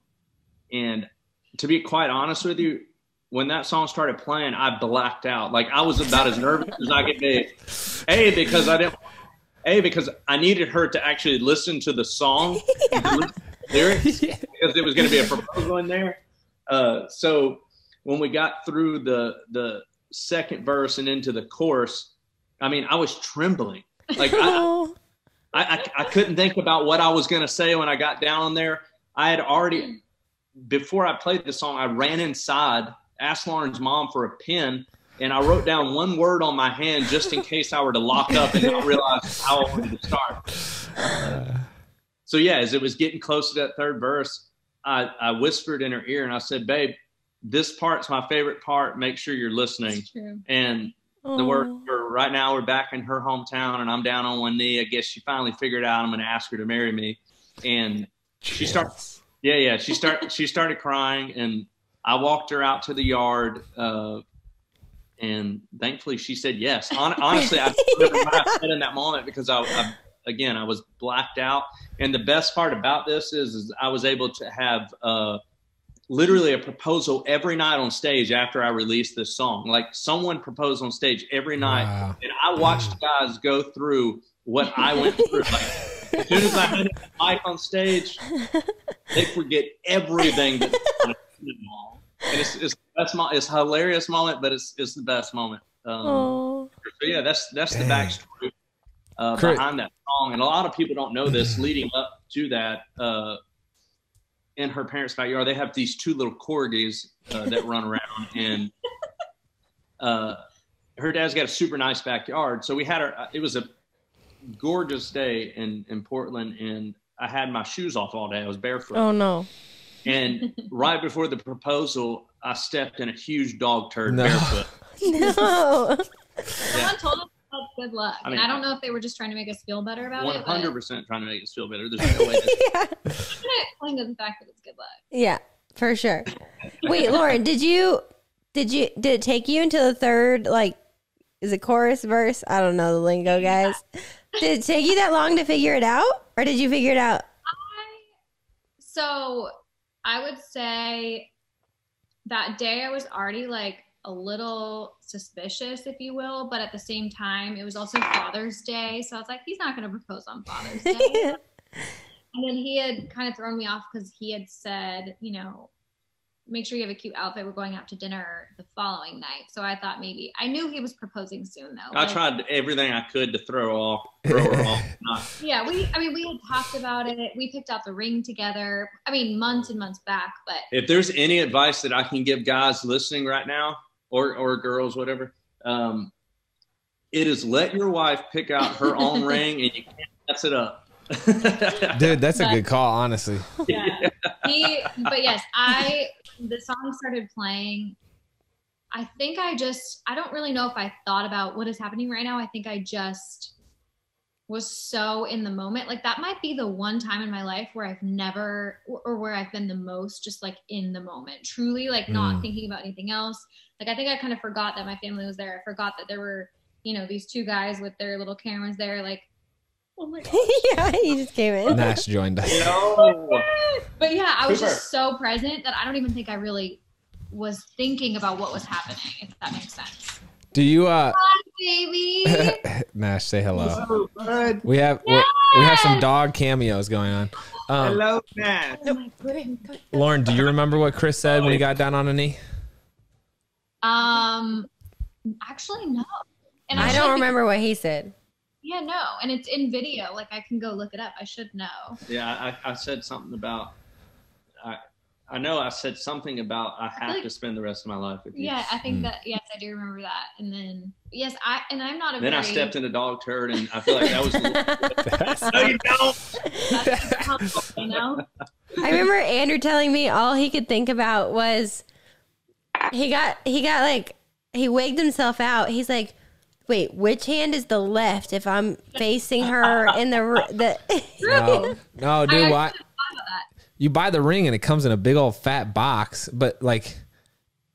and to be quite honest with you, when that song started playing, I blacked out. Like I was about as nervous as I could be. A because I didn't. A because I needed her to actually listen to the song, and to the lyrics, because there was going to be a proposal in there. Uh, so when we got through the the second verse and into the chorus, I mean, I was trembling. Like I, I, I, I couldn't think about what I was going to say when I got down there. I had already, before I played the song, I ran inside, asked Lauren's mom for a pen, and I wrote down one word on my hand just in case I were to lock up and not realize how I wanted to start. Uh, so, yeah, as it was getting close to that third verse, I, I whispered in her ear and I said, Babe, this part's my favorite part. Make sure you're listening. It's true. And the word right now we're back in her hometown and I'm down on one knee. I guess she finally figured out I'm going to ask her to marry me. And she starts. yeah, yeah. She start she started crying and I walked her out to the yard. Uh, and thankfully she said yes. Hon- honestly, I remember what I said in that moment because I, I, again, I was blacked out. And the best part about this is, is I was able to have, uh, literally a proposal every night on stage after I released this song. Like someone proposed on stage every night, Wow. and I watched guys go through what I went through. Like as soon as I had the mic on stage, they forget everything that and it's it's that's my it's hilarious moment, but it's it's the best moment. Um, oh. so yeah, that's that's the backstory uh, Chris- behind that song, and a lot of people don't know this. leading up to that, uh, in her parents' backyard, they have these two little corgis uh, that run around, and uh, her dad's got a super nice backyard. So we had her. It was a gorgeous day in in Portland, and I had my shoes off all day. I was barefoot. Oh no. And right before the proposal, I stepped in a huge dog turd No. barefoot. No. Someone told us about good luck. I mean- and I don't know if they were just trying to make us feel better about One it. hundred percent trying to make us feel better. There's no way. Yeah. I'm gonna cling to the fact that it's good luck. Yeah, for sure. Wait, Lauren, did you did you did it take you until the third like is it chorus verse? I don't know the lingo, guys. Did it take you that long to figure it out? Or did you figure it out? I, so I would say that day I was already like a little suspicious, if you will, but at the same time, it was also Father's Day. So I was like, he's not going to propose on Father's Day. and then he had kind of thrown me off because he had said, you know, make sure you have a cute outfit. We're going out to dinner the following night. So I thought maybe I knew he was proposing soon though. I Like, tried everything I could to throw off, throw off. Not, Yeah, we. I mean, we had talked about it. We picked out the ring together. I mean, months and months back. But if there's any advice that I can give guys listening right now, or or girls, whatever, um, it is let your wife pick out her own ring, and you can't mess it up. Dude, that's a good call, honestly. yeah, he. But yes, I. The song started playing. I think I just. I don't really know if I thought about what is happening right now. I think I just was so in the moment. Like that might be the one time in my life where I've never or where I've been the most just like in the moment, truly like not Mm. thinking about anything else. Like I think I kind of forgot that my family was there. I forgot that there were, you know, these two guys with their little cameras there. Like, oh my god. yeah, he just came in. Nash joined us. No. But yeah, I was Cooper. just so present that I don't even think I really was thinking about what was happening, if that makes sense. Do you uh Baby. Nash say hello? Oh, bud. We have we, we have some dog cameos going on. Um, Hello, man. Lauren, do you remember what Chris said when he got down on a knee? um actually no. And I should don't be- remember what he said. Yeah, no. And it's in video. Like I can go look it up. I should know. Yeah, I, I said something about. I I know I said something about I feel have like- to spend the rest of my life with you. Yeah, I think Hmm. that yes, I do remember that. And then yes, I and I'm not a Then I stepped in a dog turd, and I feel like that was. no, you don't. you know? I remember Andrew telling me all he could think about was he got he got like he wigged himself out. He's like, "Wait, which hand is the left if I'm facing her in the the?" No, no, dude. I Why? actually thought about that. You buy the ring and it comes in a big old fat box, but like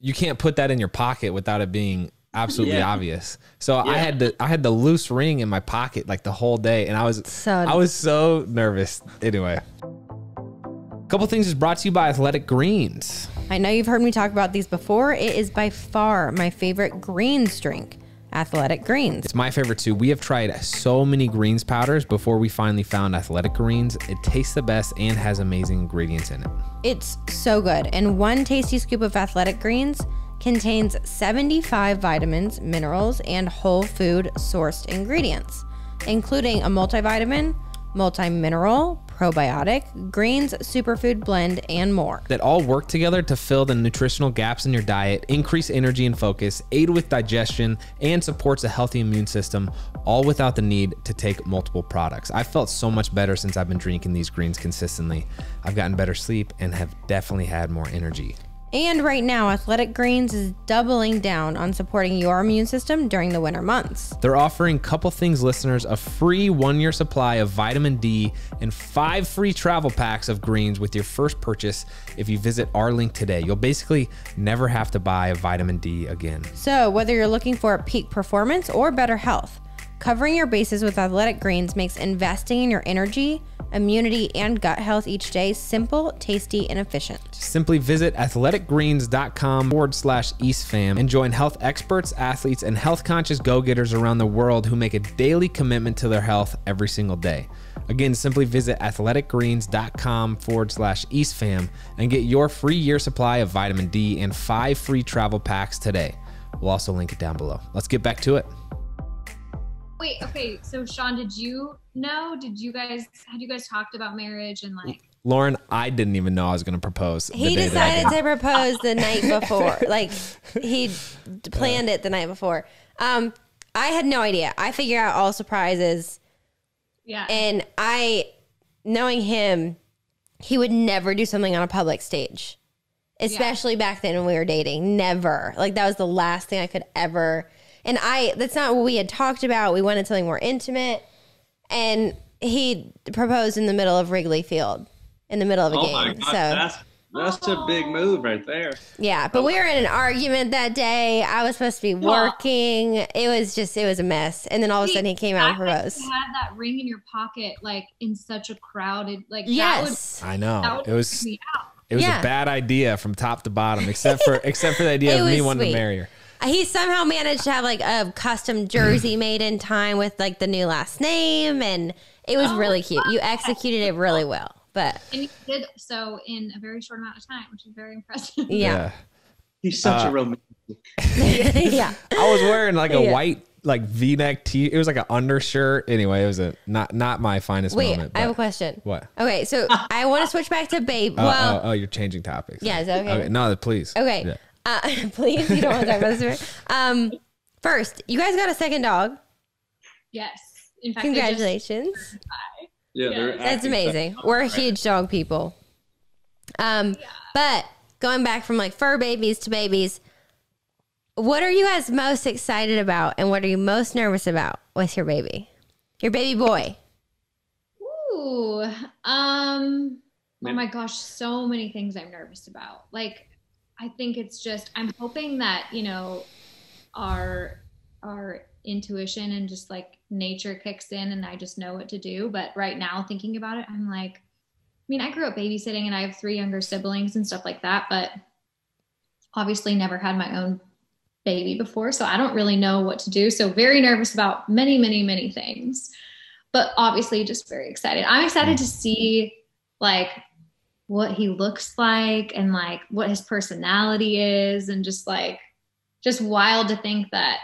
you can't put that in your pocket without it being absolutely Yeah. obvious. So I had the I had the loose ring in my pocket like the whole day, and I was So- I was so nervous. Anyway, a couple things is brought to you by Athletic Greens. I know you've heard me talk about these before. It is by far my favorite greens drink, Athletic Greens. It's my favorite too. We have tried so many greens powders before we finally found Athletic Greens. It tastes the best and has amazing ingredients in it. It's so good. And one tasty scoop of athletic greens contains 75 vitamins, minerals, and whole food sourced ingredients, including a multivitamin, multi mineral, probiotic, greens superfood blend, and more. that all work together to fill the nutritional gaps in your diet, increase energy and focus, aid with digestion, and supports a healthy immune system, all without the need to take multiple products. I felt so much better since I've been drinking these greens consistently. I've gotten better sleep and have definitely had more energy. And right now, Athletic Greens is doubling down on supporting your immune system during the winter months. They're offering Couple Things listeners a free one year supply of vitamin D and five free travel packs of greens with your first purchase if you visit our link today. You'll basically never have to buy a vitamin D again. So, whether you're looking for peak performance or better health, covering your bases with Athletic Greens makes investing in your energy, immunity, and gut health each day simple, tasty, and efficient. Simply visit athleticgreens.com forward slash EastFam and join health experts, athletes, and health conscious go getters around the world who make a daily commitment to their health every single day. Again, simply visit athleticgreens.com forward slash EastFam and get your free year supply of vitamin D and five free travel packs today. We'll also link it down below. Let's get back to it. Wait, okay. So Shawn, did you know? Did you guys had you guys talked about marriage and like Lauren, I didn't even know I was going to propose. the He day that I decided to propose the night before. like, he planned it the night before. Um, I had no idea. I figure out all surprises. yeah. And I, knowing him, he would never do something on a public stage, especially back then when we were dating. Never. Like that was the last thing I could ever. And I, that's not what we had talked about. We wanted something more intimate. And he proposed in the middle of Wrigley Field, in the middle of a Oh my game. god, so that's that's a big move right there. yeah, but we were in an argument that day. I was supposed to be working. It was just, it was a mess. And then all of a sudden he came out and The fact that proposed. You had that ring in your pocket, like in such a crowded, like Yes. I That know. would, that It was me out. it was Yeah. a bad idea from top to bottom except for except for the idea of me was wanting sweet. to marry her. He somehow managed to have like a custom jersey made in time with like the new last name and it was really cute you executed it really well but And you did so in a very short amount of time, which is very impressive. yeah He's such Uh, a romantic. yeah I was wearing like a Yeah. white like V-neck tee. It was like an undershirt. Anyway, it was a not not my finest wait moment. i have a question What? okay so i want to switch back to babe Oh, well oh, oh, you're changing topics. Yeah, is that okay? No, please. okay Yeah. Uh, please you don't want to talk about this um first you guys got a second dog yes. In fact, they just- congratulations Yeah, they're That's amazing. We're huge dog people. Um, but going back from like fur babies to babies, what are you guys most excited about, and what are you most nervous about with your baby, Your baby boy. Ooh, um, oh my gosh, so many things I'm nervous about. Like, I think it's just I'm hoping that you know our our intuition and just like nature kicks in and I just know what to do. But right now, thinking about it, I'm like, I mean, I grew up babysitting and I have three younger siblings and stuff like that, but obviously never had my own baby before, so I don't really know what to do. So very nervous about many, many, many things but obviously just very excited. I'm excited to see like what he looks like and like what his personality is and just like just wild to think that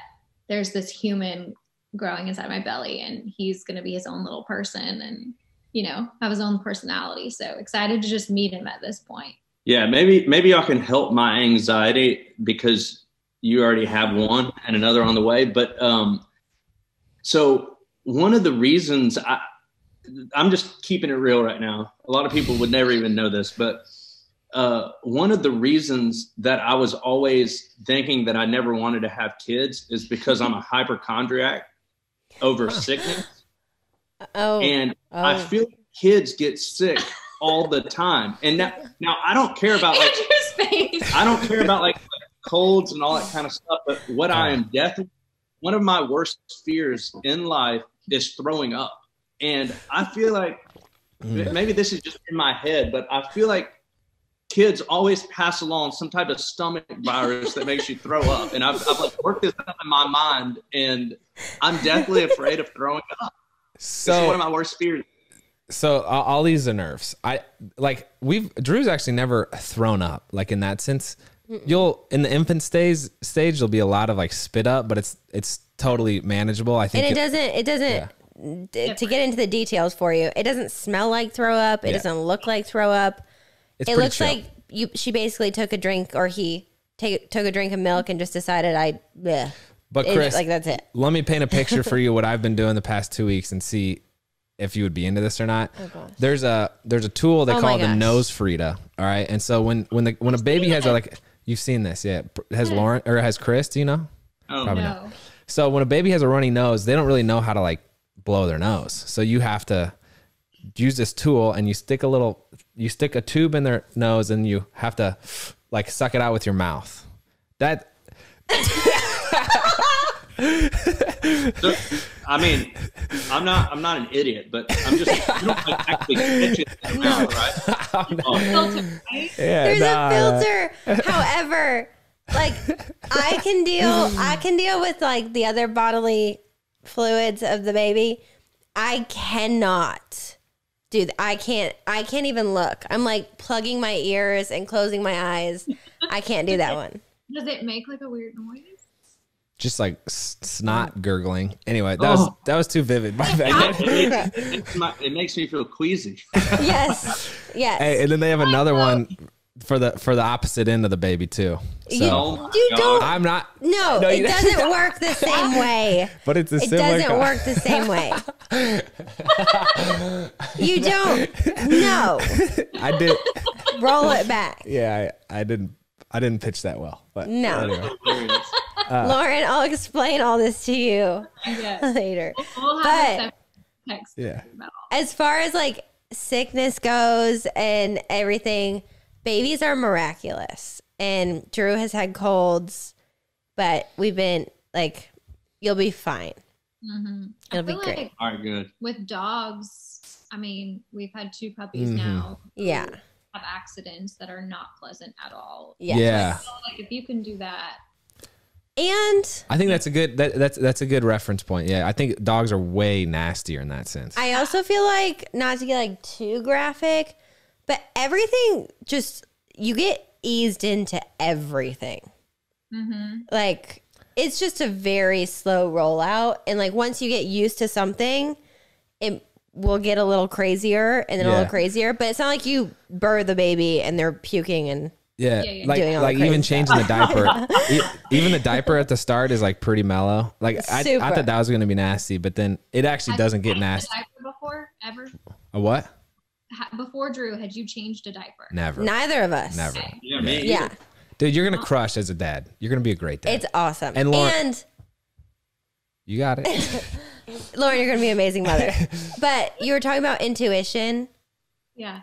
there's this human growing inside my belly and he's going to be his own little person and you know have his own personality so excited to just meet him at this point Yeah, maybe maybe I can help my anxiety because you already have one and another on the way. But um, so one of the reasons I I'm just keeping it real right now. A lot of people would never even know this, but uh, one of the reasons that I was always thinking that I never wanted to have kids is because I'm a hypochondriac over sickness, Oh, and I oh. feel kids get sick all the time. And now, now I don't care about like I don't care about like colds and all that kind of stuff. But what I am definitely one of my worst fears in life is throwing up. And I feel like Mm. maybe this is just in my head, but I feel like kids always pass along some type of stomach virus that makes you throw up. And I've, I've like worked this up in my mind, and I'm definitely afraid of throwing up. It's one of my worst fears. so all all these are nerves. I like we've Drew's actually never thrown up like in that sense. You'll in the infant stage stage there'll be a lot of like spit up, but it's it's totally manageable. I think and it it- doesn't. It doesn't. D- To get into the details for you, it doesn't smell like throw up. It Yeah. doesn't look like throw up. it's it pretty looks chill. like you. She basically took a drink, or he take, took a drink of milk and just decided I. Bleh. But It- Chris, like that's it. let me paint a picture for you what I've been doing the past two weeks and see if you would be into this or not. Oh, there's a there's a tool they Oh call my it the gosh. nose Frida. All right, and so when when the when a baby has a, like you've seen this, yeah, has Lauren or has Chris? Do you know? Oh, Probably no So when a baby has a runny nose, they don't really know how to like blow their nose. So you have to use this tool and you stick a little you stick a tube in their nose and you have to like suck it out with your mouth. That So, I mean, I'm not I'm not an idiot, but I'm just you don't like actually catch it in right? Oh, filter right yeah, There's nah, a filter. However, like I can deal. I can deal with like the other bodily fluids of the baby. I cannot do that. I can't. I can't even look. I'm like plugging my ears and closing my eyes. I can't do that one. does it make like a weird noise just like s- snot gurgling. Anyway, that was Oh. that was too vivid. My bad. it, makes, it, makes it makes me feel queasy. Yes. Yes. Hey, and then they have another one for the for the opposite end of the baby too. So You- Oh my you don't. I'm not. No, No, it doesn't work the same way. But it's a It similar. doesn't con- work the same way. you don't. No. I did. Roll it back. Yeah, I, I didn't. I didn't pitch that well. But No. anyway. Hilarious. Uh, Lauren, I'll explain all this to you yes later. we'll But- a Yeah. As far as like sickness goes and everything, babies are miraculous. And Drew has had colds, but we've been like, you'll be fine. Mhm. I It'll be feel great. like All right, good. with dogs, I mean, we've had two puppies Mhm. now. Yeah. Have accidents that are not pleasant at all. Yeah. Yeah. So, like if you can do that, And I think that's a good that, that's that's a good reference point. Yeah, I think dogs are way nastier in that sense. I also feel like not to get like too graphic, but everything just you get eased into everything. mm-hmm. Like it's just a very slow rollout, and like once you get used to something, it will get a little crazier and then a little crazier. But it's not like you birth the baby and they're puking and yeah, Yeah, yeah. like Doing all the like even crazy changing the diaper, e- even the diaper at the start is like pretty mellow. Like I, I thought that was gonna be nasty, but then it actually doesn't get Had you changed nasty. A diaper before ever? A what? Ha- before Drew, had you changed a diaper? Never, neither of us. never. Yeah, me. Yeah. Dude, you're gonna crush as a dad. You're gonna be a great dad. it's awesome. And Lauren- and you got it. Lauren, you're going to be an amazing mother. but you were talking about intuition. Yeah.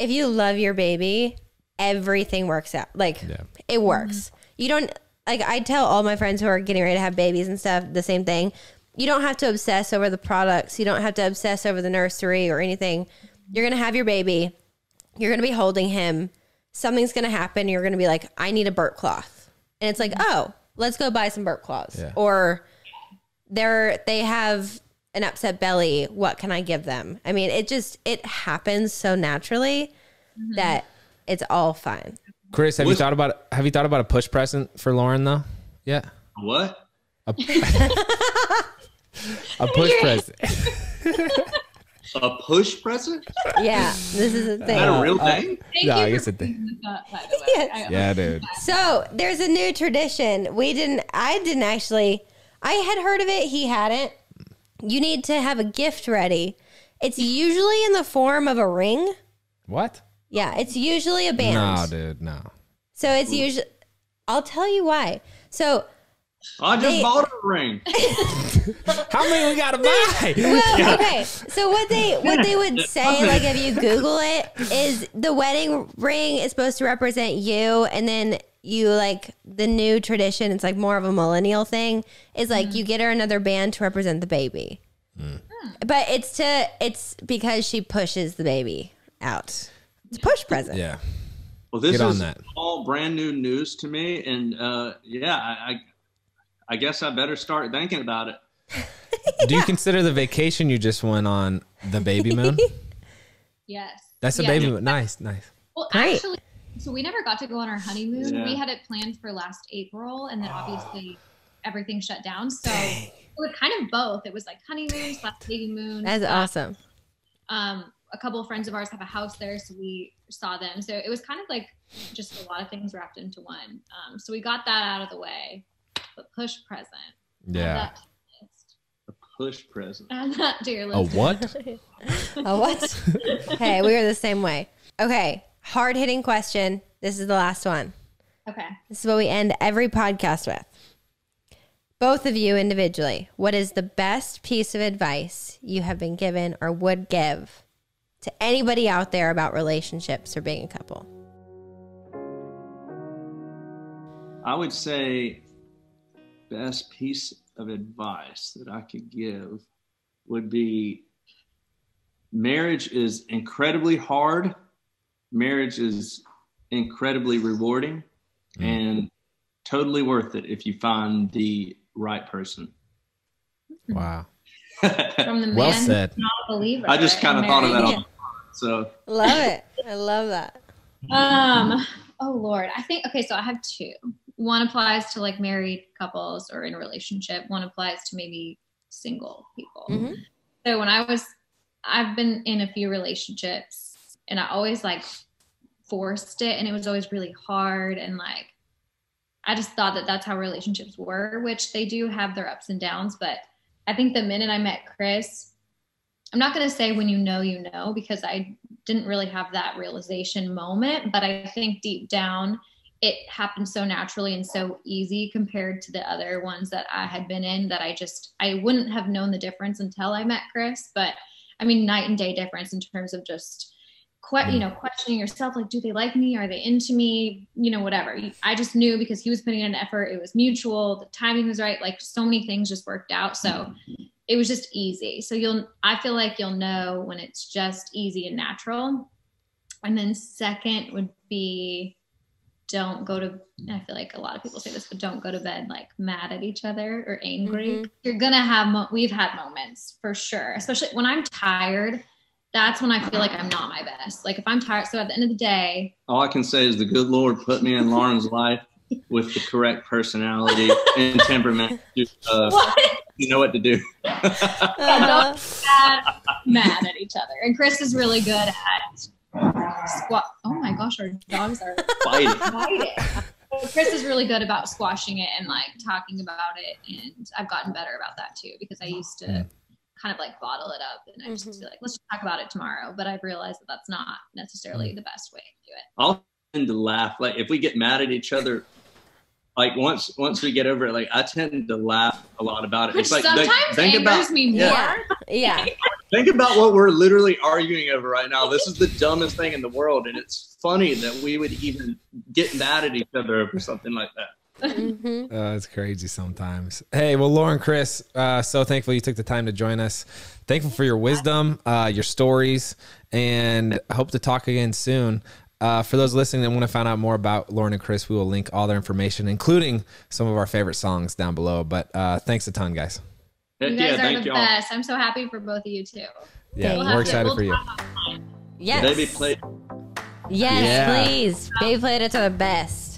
If you love your baby, everything works out. Like Yeah. it works. Mm-hmm. You don't like I tell all my friends who are getting ready to have babies and stuff the same thing. You don't have to obsess over the products. You don't have to obsess over the nursery or anything. You're going to have your baby. You're going to be holding him. Something's going to happen. You're going to be like, I need a burp cloth. And it's like, oh, let's go buy some burp cloths. Yeah. Or they're they have an upset belly. What can I give them? I mean, it just it happens so naturally mm-hmm. that it's all fine. Chris, have you thought about have you thought about a push present for Lauren though? Yeah. What? A, a push present. A push present? Yeah, this is the Is that a real uh, thing? Thank No, you I guess for it- bringing up, by the way. Yes. Yeah, dude. So there's a new tradition. We didn't. I didn't actually. I had heard of it. He hadn't. You need to have a gift ready. It's usually in the form of a ring. What? Yeah, it's usually a band. No, dude, no. So it's usually. I'll tell you why. So I just They- bought a ring. How many we gotta buy? well, okay. So what they what they would say, like if you Google it, is the wedding ring is supposed to represent you, and then you like the new tradition. It's like more of a millennial thing. Is like mm. you get her another band to represent the baby, hmm. Hmm. but it's to it's because she pushes the baby out. It's a push present. yeah. Well, this Get on is that. all brand new news to me, and uh, yeah, I, I, I guess I better start thinking about it. Do you consider the vacation you just went on the baby moon? Yes. That's a Yeah. baby moon. Nice, nice. Well, Great. actually, so we never got to go on our honeymoon. Yeah. We had it planned for last April, and then obviously everything shut down. So it was kind of both. It was like honeymoon slash baby moon. That's slash- awesome. Um, a couple of friends of ours have a house there, so we saw them. So it was kind of like just a lot of things wrapped into one. Um, so we got that out of the way. But push present. Yeah. that to your list. A push present. Add that to your A what? a what? hey, we are the same way. Okay, hard hitting question. This is the last one. Okay. This is what we end every podcast with. Both of you individually, what is the best piece of advice you have been given or would give to anybody out there about relationships or being a couple? I would say best piece of advice that I could give would be marriage is incredibly hard. Marriage is incredibly rewarding and totally worth it if you find the right person. Wow. From the man Well said. not a believer. I just kind of thought of that Married. on so Love it. I love that. Um, oh Lord, I think okay. So I have two. One applies to like married couples or in a relationship. One applies to maybe single people. Mhm. So when I was, I've been in a few relationships, and I always like forced it, and it was always really hard, and like I just thought that that's how relationships were, which they do have their ups and downs. But I think the minute I met Chris, I'm not going to say when you know, you know, because I didn't really have that realization moment. But I think deep down, it happened so naturally and so easy compared to the other ones that I had been in that I just, I wouldn't have known the difference until I met Chris. But I mean, night and day difference in terms of just, que- you know, questioning yourself like, do they like me? Are they into me? You know, whatever. I just knew because he was putting in an effort. It was mutual. The timing was right. Like so many things just worked out. So it was just easy. So you'll, I feel like you'll know when it's just easy and natural. And then second would be don't go to, I feel like a lot of people say this, but don't go to bed like mad at each other or angry. You're going to have, mo- we've had moments for sure, especially when I'm tired. That's when I feel like I'm not my best. Like if I'm tired, so at the end of the day, all I can say is the good Lord put me in Lauren's life with the correct personality and temperament. to, Uh, what? you know what to do. Uh, mad, mad at each other. And Chris is really good at squat. Oh my gosh, our dogs are Fighting. fighting. Chris is really good about squashing it and like talking about it, and I've gotten better about that too because I used to kind of like bottle it up and I just Mhm. be like, let's just talk about it tomorrow. But I've realized that that's not necessarily the best way to do it. I'll tend to laugh. Like if we get mad at each other, like once once we get over it, like I tend to laugh a lot about it. Which it's like sometimes think, think angers about me more. Yeah. Yeah. think about what we're literally arguing over right now. This is the dumbest thing in the world, and it's funny that we would even get mad at each other over something like that. hmm Uh, it's crazy sometimes. Hey, well, Lauren, Chris, uh, so thankful you took the time to join us. Thankful for your wisdom, uh, your stories, and hope to talk again soon. Uh, for those listening that want to find out more about Lauren and Chris, we will link all their information, including some of our favorite songs down below. But uh, thanks a ton, guys. You guys yeah, are thank the y'all. best. I'm so happy for both of you too. Yeah, Thank we're you. excited We'll for you. Yes. Baby play Yes, Yeah. please. Baby play it to the best.